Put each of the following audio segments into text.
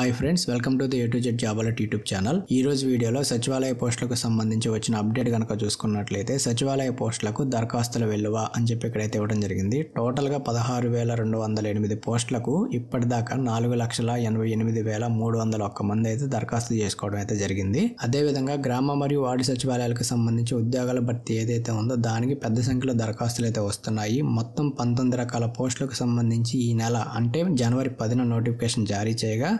Hi friends welcome to the A to Z job alert YouTube channel ఈ రోజు వీడియోలో సచివాలయ పోస్టులకు సంబంధించి వచ్చిన అప్డేట్ కనుక చూసుకున్నట్లయితే సచివాలయ పోస్టులకు దరఖాస్తుల వెల్లువ అని చెప్పి ఇక్కడైతే ఇవ్వడం జరిగింది. టోటల్గా పదహారు వేల రెండు వందల ఎనిమిది పోస్టులకు ఇప్పటిదాకా నాలుగు లక్షల ఎనభై ఎనిమిది వేల మూడు వందల ఒక్క మంది అయితే దరఖాస్తు చేసుకోవడం అయితే జరిగింది. అదేవిధంగా గ్రామ మరియు వార్డు సచివాలయాలకు సంబంధించి ఉద్యోగాల భర్తీ ఏదైతే ఉందో దానికి పెద్ద సంఖ్యలో దరఖాస్తులు అయితే వస్తున్నాయి. మొత్తం పంతొమ్మిది రకాల పోస్టులకు సంబంధించి ఈ నెల అంటే జనవరి పదిన నోటిఫికేషన్ జారీ చేయగా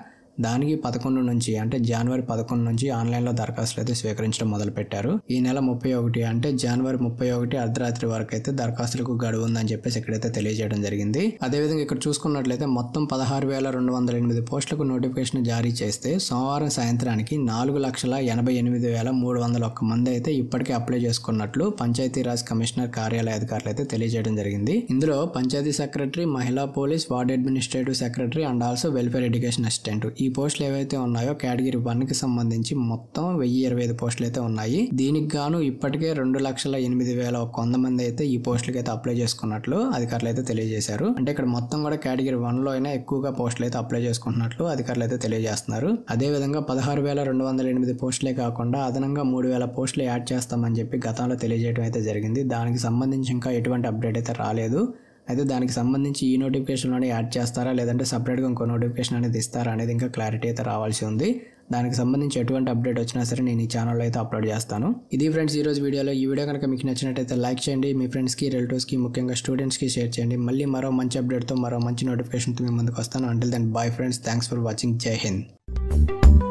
దానికి పదకొండు నుంచి అంటే జనవరి పదకొండు నుంచి ఆన్లైన్లో దరఖాస్తులు అయితే స్వీకరించడం మొదలుపెట్టారు. ఈ నెల ముప్పై ఒకటి అంటే జనవరి ముప్పై ఒకటి అర్ధరాత్రి వరకు అయితే దరఖాస్తులకు గడువు ఉందని చెప్పేసి ఇక్కడైతే తెలియజేయడం జరిగింది. అదేవిధంగా ఇక్కడ చూసుకున్నట్లయితే మొత్తం పదహారు వేల రెండు వందల ఎనిమిది పోస్టులకు నోటిఫికేషన్ జారీ చేస్తే సోమవారం సాయంత్రానికి నాలుగు లక్షల ఎనభై ఎనిమిది వేల మూడు వందల ఒక్క మంది అయితే ఇప్పటికే అప్లై చేసుకున్నట్లు పంచాయతీరాజ్ కమిషనర్ కార్యాలయ అధికారులు అయితే తెలియజేయడం జరిగింది. ఇందులో పంచాయతీ సెక్రటరీ మహిళా police ward administrative secretary and also welfare education assistant ఈ పోస్టులు ఏవైతే ఉన్నాయో కేటగిరీ వన్కి సంబంధించి మొత్తం వెయ్యి ఇరవై ఐదు పోస్టులు అయితే ఉన్నాయి. దీనికి గాను ఇప్పటికే రెండు లక్షల ఎనిమిది వేల ఒక వంద మంది అయితే ఈ పోస్టులకి అయితే అప్లై చేసుకున్నట్లు అధికారులు అయితే తెలియజేశారు. అంటే ఇక్కడ మొత్తం కూడా కేటగిరీ వన్లో అయినా ఎక్కువగా పోస్టులు అయితే అప్లై చేసుకుంటున్నట్లు అధికారులు అయితే తెలియజేస్తున్నారు. అదే విధంగా పదహారు వేల రెండు వందల ఎనిమిది పోస్టులే కాకుండా అదనంగా మూడు వేల పోస్టులు యాడ్ చేస్తామని చెప్పి గతంలో తెలియజేయడం అయితే జరిగింది. దానికి సంబంధించి ఇంకా ఎటువంటి అప్డేట్ అయితే రాలేదు. అయితే దానికి సంబంధించి ఈ నోటిఫికేషన్లోనే యాడ్ చేస్తారా? లేదంటే సపరేట్గా ఇంకో నోటిఫికేషన్ అనేది ఇస్తారా? అనేది ఇంకా క్లారిటీ అయితే రావాల్సి ఉంది. దానికి సంబంధించి ఎటువంటి అప్డేట్ వచ్చినా సరే నేను ఈ ఛానల్లో అయితే అప్లోడ్ చేస్తాను. ఇది ఫ్రెండ్స్ ఈ రోజు వీడియోలో. ఈ వీడియో కనుక మీకు నచ్చినట్టయితే లైక్ చేయండి. మీ ఫ్రెండ్స్కి రిలేటివ్స్కి ముఖ్యంగా స్టూడెంట్స్కి షేర్ చేయండి. మళ్ళీ మరో మంచి అప్డేట్తో మరో మంచి నోటిఫికేషన్తో మీ ముందుకు వస్తాను. Until then bye friends thanks for watching Jai Hind